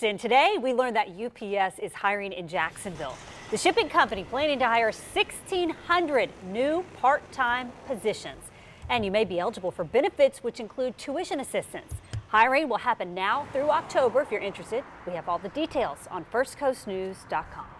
And today we learned that UPS is hiring in Jacksonville. The shipping company planning to hire 1,600 new part-time positions. And you may be eligible for benefits which include tuition assistance. Hiring will happen now through October. If you're interested, we have all the details on firstcoastnews.com.